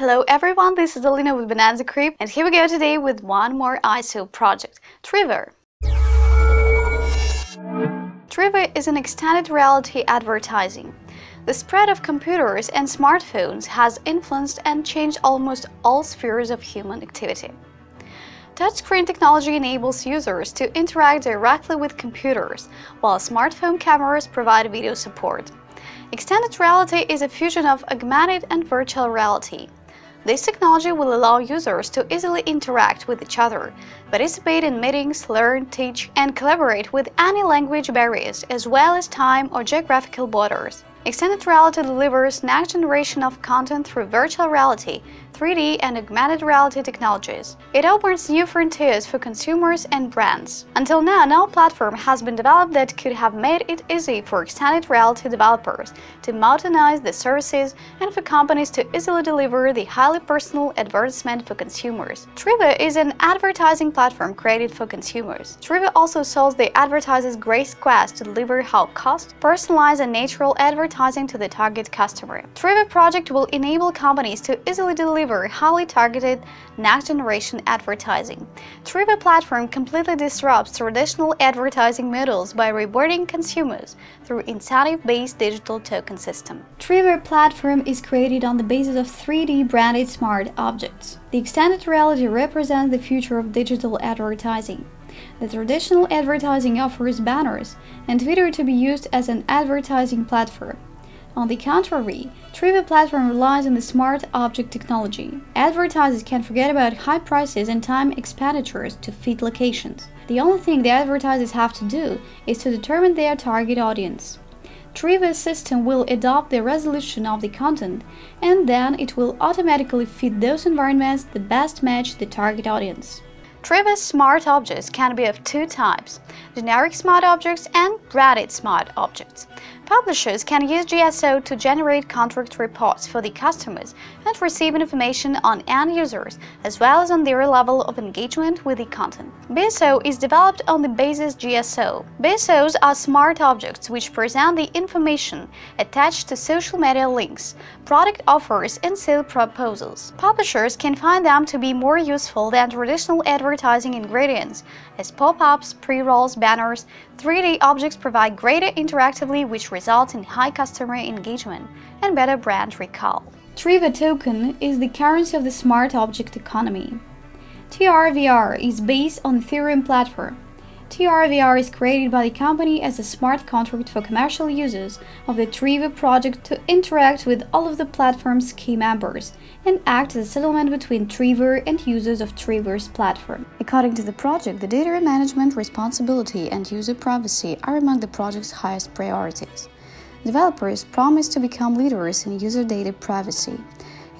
Hello everyone, this is Alina with Bonanza Kreep and here we go today with one more ICO project, Trivver. Trivver is an extended reality advertising. The spread of computers and smartphones has influenced and changed almost all spheres of human activity. Touchscreen technology enables users to interact directly with computers, while smartphone cameras provide video support. Extended reality is a fusion of augmented and virtual reality. This technology will allow users to easily interact with each other, participate in meetings, learn, teach, and collaborate with any language barriers as well as time or geographical borders. Extended reality delivers next generation of content through virtual reality, 3D and augmented reality technologies. It opens new frontiers for consumers and brands. Until now, no platform has been developed that could have made it easy for extended reality developers to modernize the services and for companies to easily deliver the highly personal advertisement for consumers. Trivver is an advertising platform created for consumers. Trivver also solves the advertiser's grace quest to deliver how cost, personalized and natural advertising to the target customer. Trivver project will enable companies to easily deliver highly targeted next-generation advertising. Trivver platform completely disrupts traditional advertising models by rewarding consumers through incentive-based digital token system. Trivver platform is created on the basis of 3D branded smart objects. The extended reality represents the future of digital advertising. The traditional advertising offers banners and Twitter to be used as an advertising platform. On the contrary, Trivver platform relies on the smart object technology. Advertisers can forget about high prices and time expenditures to fit locations. The only thing the advertisers have to do is to determine their target audience. Trivver's system will adopt the resolution of the content, and then it will automatically fit those environments that best match the target audience. Trivver's smart objects can be of two types, generic smart objects and branded smart objects. Publishers can use GSO to generate contract reports for the customers and receive information on end users, as well as on their level of engagement with the content. BSO is developed on the basis GSO. BSOs are smart objects which present the information attached to social media links, product offers, and sale proposals. Publishers can find them to be more useful than traditional advertising ingredients, as pop-ups, pre-rolls, banners, 3D objects provide greater interactivity which results in high customer engagement and better brand recall. Trivver token is the currency of the smart object economy. TRVR is based on Ethereum platform TRVR is created by the company as a smart contract for commercial users of the Trivver project to interact with all of the platform's key members and act as a settlement between Trivver and users of Trivver's platform. According to the project, the data management responsibility and user privacy are among the project's highest priorities. Developers promise to become leaders in user data privacy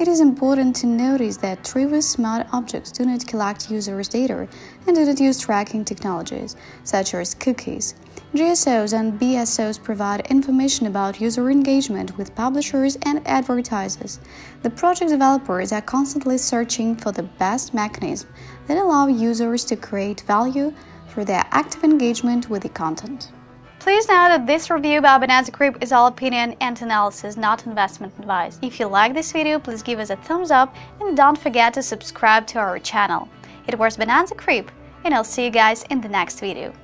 it is important to notice that Trivver's smart objects do not collect users' data and do not use tracking technologies, such as cookies. GSOs and BSOs provide information about user engagement with publishers and advertisers. The project developers are constantly searching for the best mechanism that allow users to create value through their active engagement with the content. Please note that this review about Bonanza Kreep is all opinion and analysis, not investment advice. If you like this video, please give us a thumbs up and don't forget to subscribe to our channel. It was Bonanza Kreep, and I'll see you guys in the next video.